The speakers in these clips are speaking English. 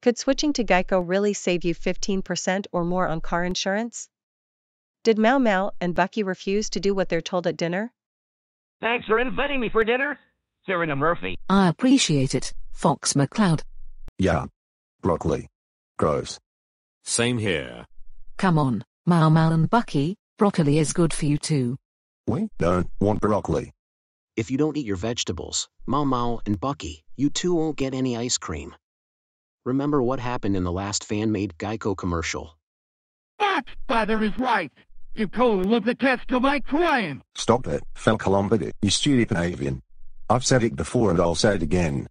Could switching to Geico really save you 15% or more on car insurance? Did Mao Mao and Bucky refuse to do what they're told at dinner? Thanks for inviting me for dinner, Serena Murphy. I appreciate it, Fox McCloud. Yeah. Broccoli. Gross. Same here. Come on, Mao Mao and Bucky, broccoli is good for you too. We don't want broccoli. If you don't eat your vegetables, Mao Mao and Bucky, you two won't get any ice cream. Remember what happened in the last fan-made Geico commercial. But father is right. You told of the test of my crime. Stop it, Falco Lombardi, you stupid avian. I've said it before and I'll say it again.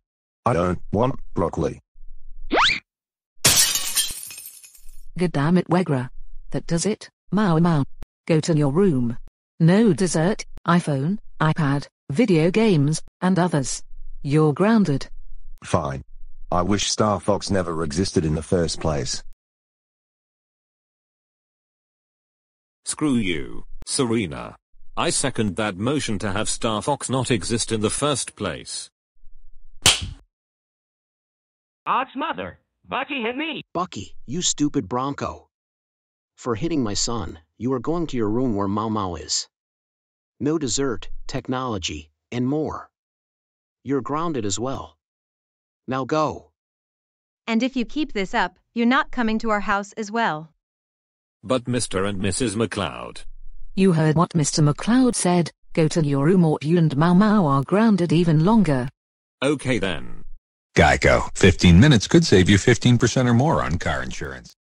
I don't want broccoli. Good damn it, Wegra. That does it, Mao Mao. Go to your room. No dessert, iPhone, iPad, video games, and others. You're grounded. Fine. I wish Star Fox never existed in the first place. Screw you, Serena. I second that motion to have Star Fox not exist in the first place. Odd's mother. Bucky hit me. Bucky, you stupid Bronco. For hitting my son, you are going to your room where Mao Mao is. No dessert, technology, and more. You're grounded as well. Now go. And if you keep this up, you're not coming to our house as well. But Mr. and Mrs. McCloud. You heard what Mr. McCloud said, go to your room or you and Mao Mao are grounded even longer. Okay then. Geico. 15 minutes could save you 15% or more on car insurance.